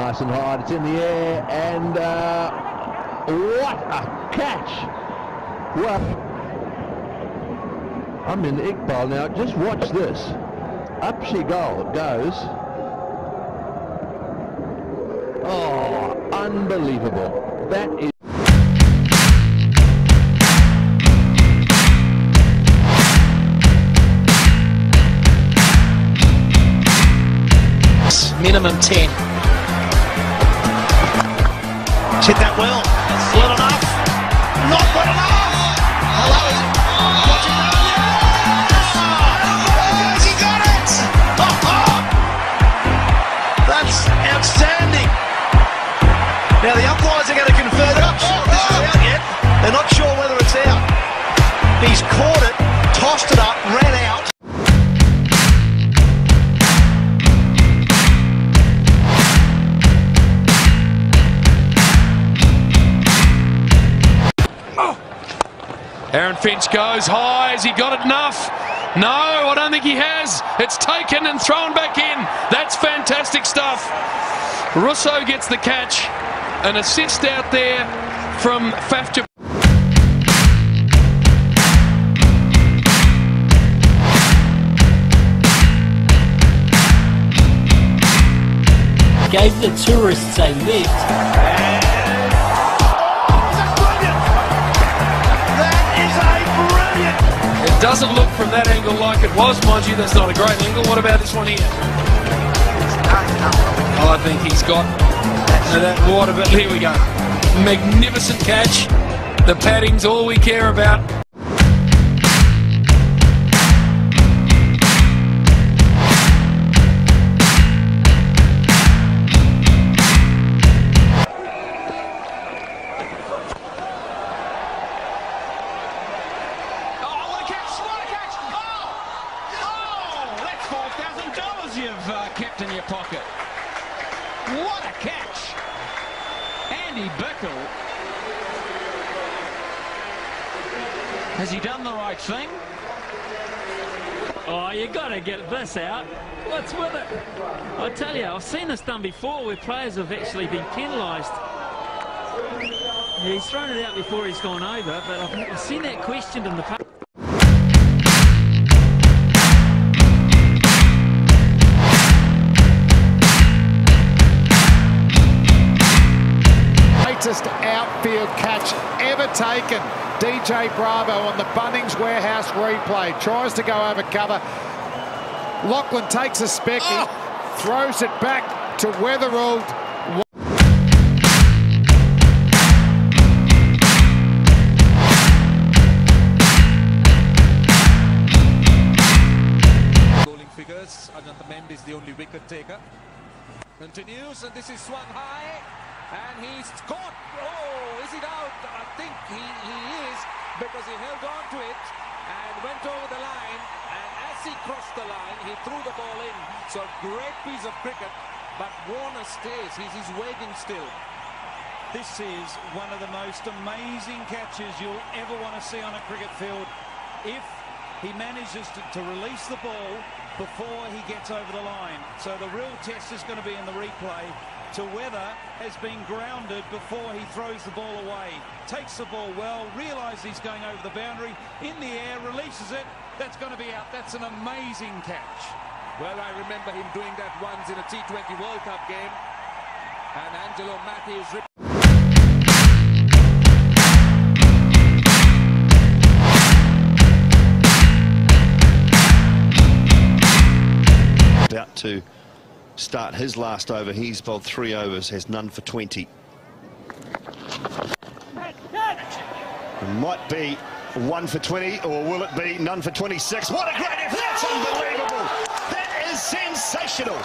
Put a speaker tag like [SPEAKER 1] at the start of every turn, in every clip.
[SPEAKER 1] nice and hard. It's in the air, and uh, what a catch! Well, I'm in the Iqbal now. Just watch this. Up she go, goes. Oh, unbelievable. That is...
[SPEAKER 2] minimum 10.
[SPEAKER 3] Hit that well. Well enough. Not good enough. Hello. Watching that. Yes! He got it. That's outstanding. Now the umpires are going to not sure this is out yet. They're not sure whether it's out. He's caught it, tossed it up, ran out.
[SPEAKER 4] Aaron Finch goes high. Has he got it enough? No, I don't think he has. It's taken and thrown back in. That's fantastic stuff. Rossouw gets the catch. An assist out there from Faf Jab-
[SPEAKER 2] Gave the tourists a lift.
[SPEAKER 4] Doesn't look from that angle like it was, mind you. That's not a great angle. What about this one here? Oh, I think he's got that water, but here we go. Magnificent catch. The padding's all we care about.
[SPEAKER 5] What a catch! Andy Bichel. Has he done the right thing?
[SPEAKER 6] Oh, you got to get this out. What's with it? I tell you, I've seen this done before where players have actually been penalised. He's thrown it out before he's gone over, but I've seen that questioned in the past.
[SPEAKER 7] Taken. DJ Bravo on the Bunnings Warehouse replay. Tries to go over cover. Lachlan takes a specky, oh. throws it back to Weatherald.
[SPEAKER 8] Bowling figures. Anantha Mend is the only wicket taker. Continues, and this is swung high. And he's caught. Oh, is it out? I think he, he is because he held on to it and went over the line. And as he crossed the line, he threw the ball in. So great piece of cricket. But Warner stays. He's, he's waiting still.
[SPEAKER 5] This is one of the most amazing catches you'll ever want to see on a cricket field. If he manages to, to release the ball before he gets over the line. So the real test is going to be in the replay to Weather has been grounded before he throws the ball away. Takes the ball well, realises he's going over the boundary, in the air, releases it. That's going to be out. That's an amazing catch.
[SPEAKER 8] Well, I remember him doing that once in a T20 World Cup game. And Angelo Mathews ripped
[SPEAKER 9] about to start his last over. He's bowled three overs, has none for 20. It might be one for 20, or will it be none for 26? What a great effort! That's unbelievable! That is sensational!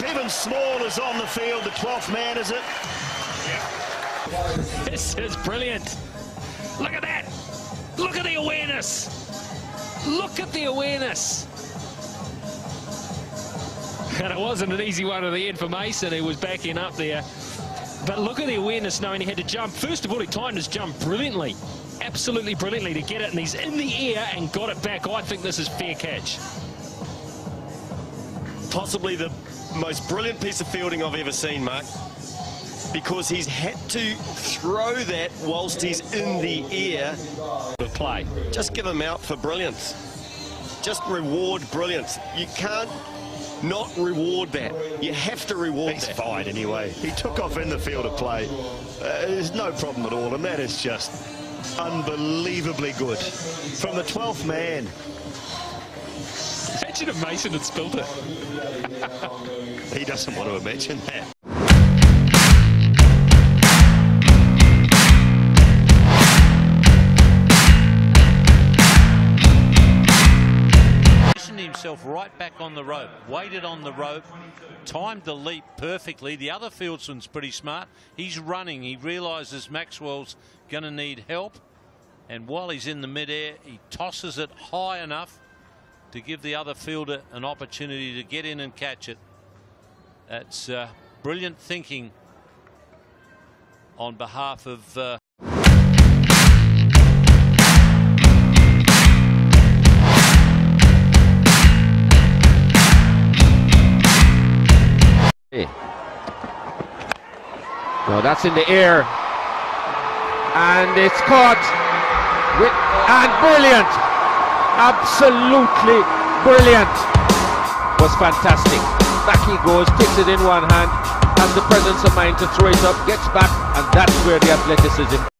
[SPEAKER 9] Bevan Small is on the field, the 12th man, is it?
[SPEAKER 6] This is brilliant. Look at that. Look at the awareness. Look at the awareness. And it wasn't an easy one at the end for Mason, who was backing up there. But look at the awareness knowing he had to jump. First of all, he timed his jump brilliantly. Absolutely brilliantly to get it, and he's in the air and got it back. I think this is fair catch.
[SPEAKER 3] Possibly the
[SPEAKER 10] most brilliant piece of fielding I've ever seen, Mark. Because he's had to throw that whilst he's in the air of play. Just give him out for brilliance. Just reward brilliance. You can't not reward that. You have to reward
[SPEAKER 9] He's
[SPEAKER 10] that.
[SPEAKER 9] fine anyway. He took off in the field of play. Uh, there's no problem at all, and that is just unbelievably good. From the 12th man,
[SPEAKER 4] Imagine if Mason had spilt it.
[SPEAKER 9] he doesn't want to imagine that.
[SPEAKER 11] Right back on the rope, waited on the rope, timed the leap perfectly. The other fieldsman's pretty smart. He's running. He realises Maxwell's going to need help. And while he's in the midair, he tosses it high enough to give the other fielder an opportunity to get in and catch it. That's uh, brilliant thinking on behalf of. Uh,
[SPEAKER 1] That's in the air. And it's caught. With, and brilliant. Absolutely brilliant. Was fantastic. Back he goes, takes it in one hand, has the presence of mind to throw it up, gets back, and that's where the athleticism